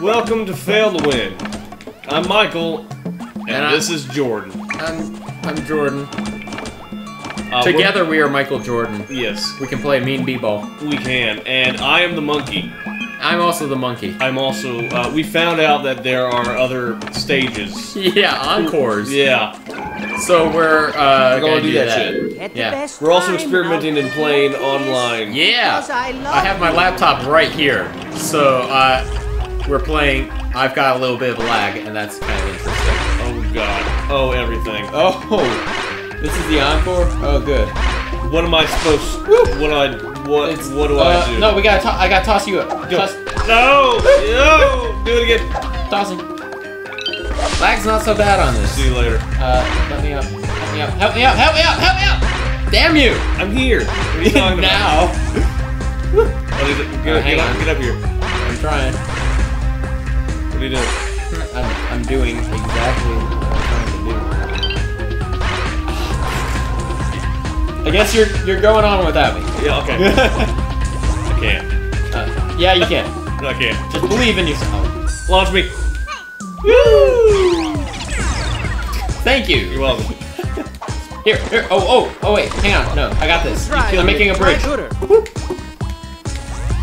Welcome to Fail to Win. I'm Michael, and, And I- this is Jordan. I'm I'm Jordan. Uh, Together we are Michael Jordan. Yes, We can play mean b-ball. we can. And I am the monkey. I'm also the monkey. I'm also. Uh, we found out that there are other stages. Yeah, encores. Yeah, So we're uh We're gonna do that shit. Yeah. we're also experimenting out in playing online. Yeah. I, I have my laptop right here. So uh we're playing I've got a little bit of lag and that's kind of interesting. Oh god. Oh everything. Oh, this is the encore. Oh, good. What am I supposed? What do I? What? It's- what do uh, I do? No, we gotta. I gotta toss you up. Toss, No! No! Do it again. toss him. Lag's not so bad on this. See you later. Uh, let me up. Help me up. Help me up. Help me up. Help me up. Damn you! I'm here. What are you talking about? now. What is it? Get, Uh, get, up, get up here. I'm trying. What are you doing? I'm, I'm doing exactly what I'm trying to do. I guess you're you're going on without me. Yeah. Okay. I can't. Uh, yeah, you can. I can't. Just believe in yourself. Launch me. Woo! Thank you. You're welcome. Here, here. Oh, oh, oh, wait. Hang on. No, I got this. Try I'm making a Try bridge. All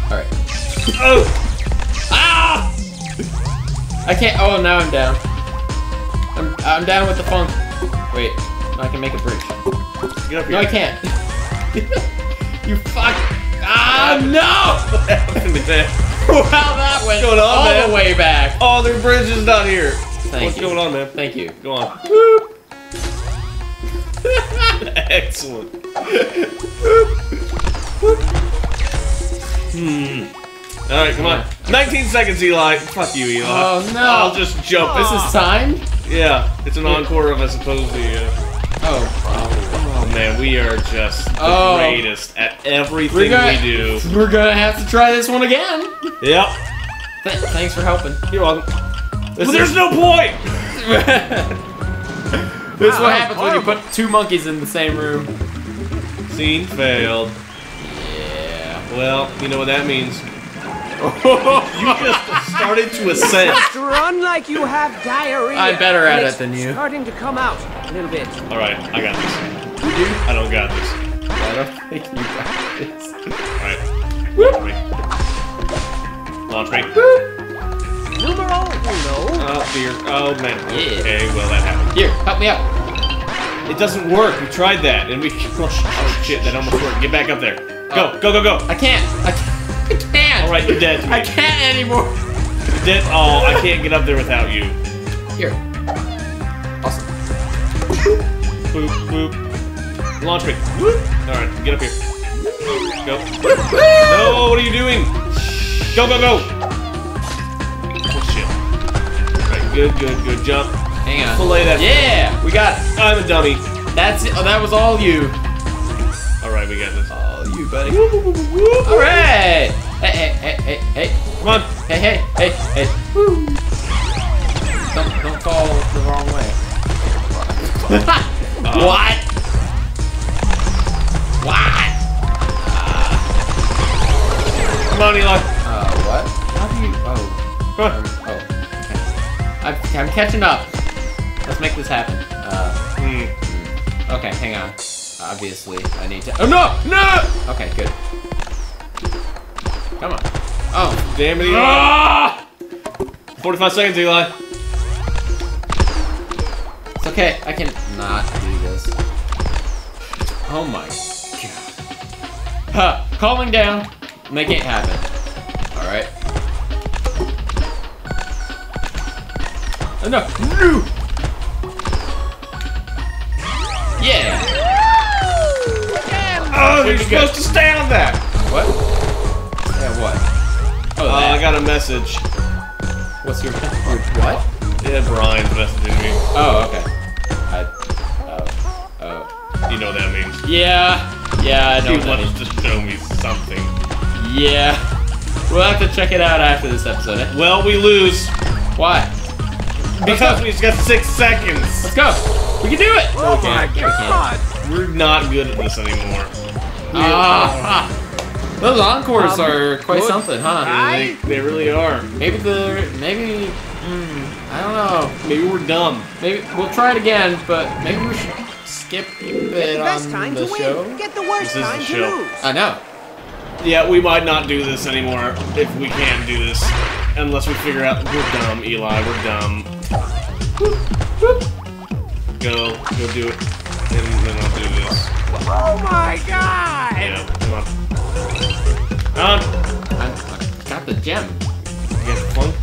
right. Oh! Ah! I can't. Oh, now I'm down. I'm I'm down with the funk. Wait, no, I can make a bridge. Get up here. No, I can't. you fuck. Ah, no! What happened to that? wow, that went going on, all man? the way back. Oh, the bridge is not here. Thank What's you. going on, man? Thank you. Go on. Excellent. hmm. All right, come on. 19 seconds, Eli. Fuck you, Eli. Oh, no. I'll just jump. This is timed? Yeah, it's an encore of, I suppose, the. Uh, Oh. oh man, we are just the Oh. greatest at everything gonna, we do. we're gonna have to try this one again. Yep. Th- thanks for helping. You're welcome. Well, there's no point. This is what happens when you put two monkeys in the same room. Scene failed. Yeah. Well, you know what that means. you just started to ascend. Just run like you have diarrhea. I'm better at it than you. Starting to come out a little bit. All right, I got this. You do? I don't got this. I don't think you got this. All right, launch me. Launch me. Numero uno. Oh dear. Oh man. Yeah. Okay, well that happened. Here, help me up. It doesn't work. We tried that, and we. Oh shit! That almost worked. Get back up there. Go, Oh. go, go, go. I can't. I can't. Can't. All right, you're dead. I can't anymore. You're dead. Oh, I can't get up there without you. Here. Awesome. Boop, boop. Launch me. All right, get up here. Go. No, what are you doing? Go, go, go. Oh shit. All right, good, good, good. Jump. Hang on. Fillet that. Yeah, we got it. I'm a dummy. That's it. Oh, that was all you. All right, we got this. All you, buddy. All right. Hey, hey, hey, hey, hey. Come on. Hey, hey, hey, hey. Woo. Don't, don't fall the wrong way. what? What? Come on, Eli. Uh, what? How do you? Oh. Come on. Um, oh. Okay. I'm, I'm catching up. Let's make this happen. Uh, Hmm. okay, hang on. Obviously, I need to. Oh no! No! Okay, good. Come on. Oh. Damn it, Eli. Ah! 45 seconds, Eli. It's okay. I can not do this. Oh my god. Huh. Calming down. Make it happen. Alright. Oh, no. No! Yeah! Oh, Where'd you're supposed to stay on that. What? Yeah, what? Oh, Uh, I got a message. What's your, message? what? Yeah, Brian's messaging me. Oh, okay. I. Oh. Oh. You know what that means. Yeah. Yeah, I know He what that wants to show me something. Yeah. We'll have to check it out after this episode. eh? Well, we lose Why? because we just got six seconds. Let's go. We can do it. Oh Okay. my Yeah, we can. god. We're not good at this anymore. Ah. Those encores Um, are quite good. something, huh? They, they really are. Maybe the maybe hmm, I don't know. Maybe we're dumb. Maybe we'll try it again, but maybe we should skip a Get bit the best on time the to show. win. Get the worst This time the to lose. I know. Yeah, we might not do this anymore if we can't do this. Unless we figure out we're dumb, Eli, we're dumb. Go, go do it. And then I'll do this. Oh my god! Yeah, come on. On! I, I got the gem. You got the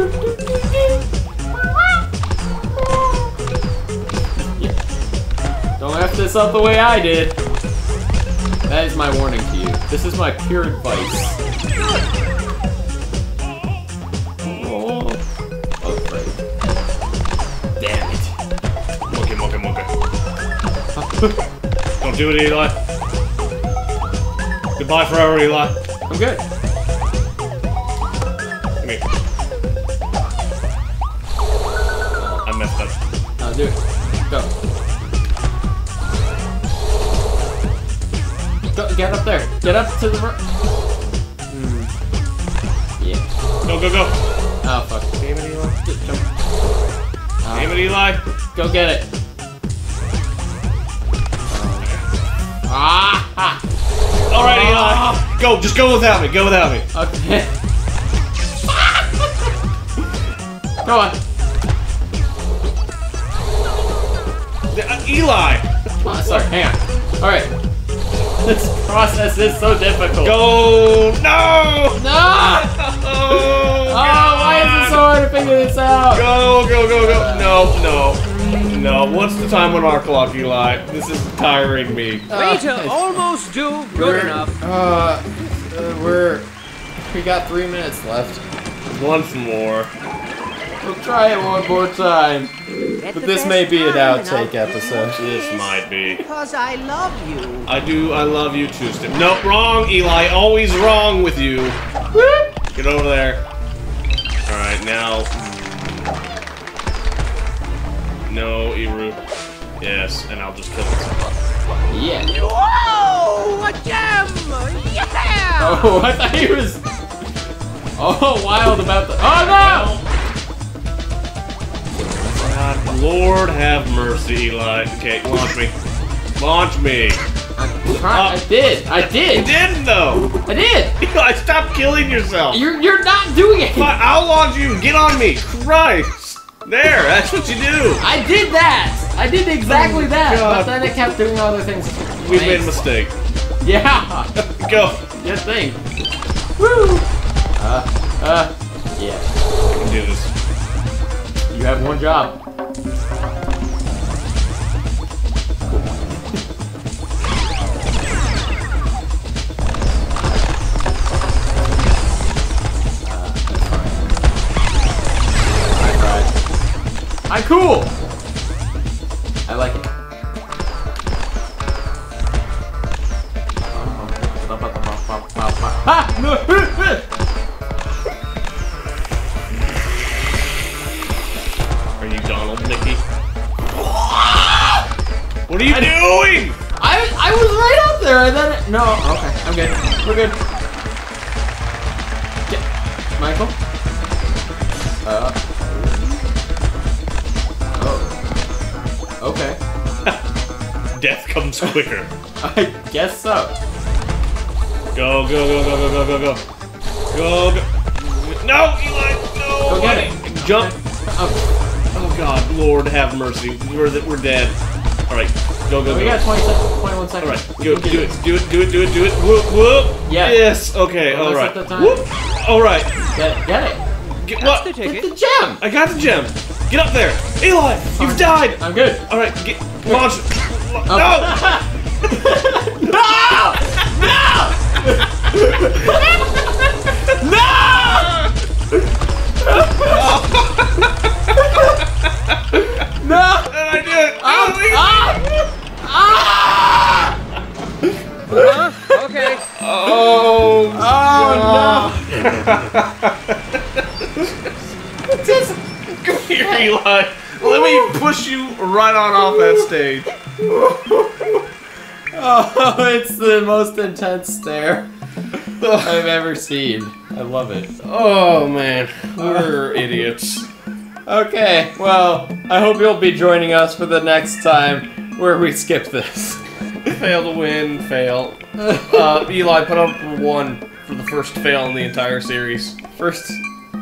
Don't F this up the way I did. That is my warning to you. This is my pure advice. Oh, oh. Damn it. Monkey, monkey, monkey. Don't do it, Eli. Goodbye forever, Eli. I'm good. Come here. Do it. Go. Go, get up there. Get up to the. ro- Hmm. Yeah. Go, go, go. Oh fuck. Damn it, Eli. Just jump. Damn it, Eli. Go get it. Ah! ha. Alright, Eli. Go, just go without me. Go without me. Okay. Go on. Uh, Eli. Oh, sorry. Hang on. All right. This process is so difficult. Go. No. No! Oh, Oh, why is it so hard to figure this out? Go, go, go, go. No, no. No. What's the time on our clock, Eli? This is tiring me. Way to almost do good we're, enough. Uh, uh, we're we got three minutes left. Once more. We'll try it one more time. Get But this may be an outtake episode. This might be. Because I love you. I do. I love you too, Steve. No, wrong, Eli. Always wrong with you. Get over there. All right, now. No, Iru. Yes, and I'll just kill myself. Yeah. Whoa! A gem! Yeah! Oh, I thought he was. Oh, wild about the. Oh God, Lord have mercy, Eli. Okay, launch me. Launch me. I, I did. I You did. didn't though. I did. Eli, stop killing yourself. You're you're not doing it. Fine, I'll launch you. Get on me. Christ. There. That's what you do. I did that. I did exactly Oh, that. God. But then I kept doing other things. We made a mistake. Yeah. Go. Good thing. Woo. Uh. Uh. Yeah. Do this. You have one job. I'm cool. I like it. Ah! No! Are you Donald, Mickey? What are you doing? I I was right up there and then it, no okay I'm good we're good. Get, Michael. Death comes quicker. I guess so. Go, go, go, go, go, go, go, go. Go, go. No, Eli, no. Go get it. Jump. Oh, Oh God, Lord have mercy. We're th- we're dead. All right, go, go, we go. got 20 sec 21 seconds. right, We go, can do it, do it, do it, do it, do it. Whoop, whoop. Yeah. Yes. Okay. Don't All mess right. up the time. Whoop. All right. Get, get it. Get That's what? the Get the gem. I got the gem. Get up there. Eli, you've died. I'm good. All right, get launch. Oh. No! No! I did it. Ah! Ah! Huh? Okay. Oh. Oh no! Just come here, Eli. Let me push you right on off that stage. Oh, it's the most intense stare I've ever seen. I love it. Oh man, we're idiots. Okay, well, I hope you'll be joining us for the next time where we skip this. Fail to win, fail. Uh, Eli, put up a one for the first fail in the entire series. First,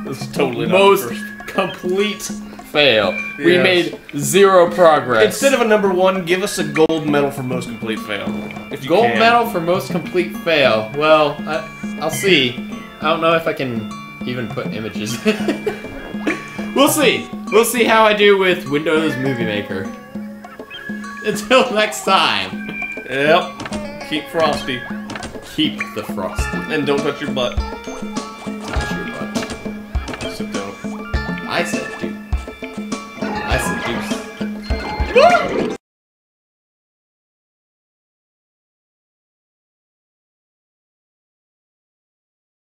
This is totally not most complete fail. We made zero progress. Instead of a number one, give us a gold medal for most complete fail. If you gold can. medal for most complete fail. Well, I, I'll see. I don't know if I can even put images. we'll see. We'll see how I do with Windows Movie Maker. Until next time, Yep. Keep frosty keep the frosty. and don't touch your butt.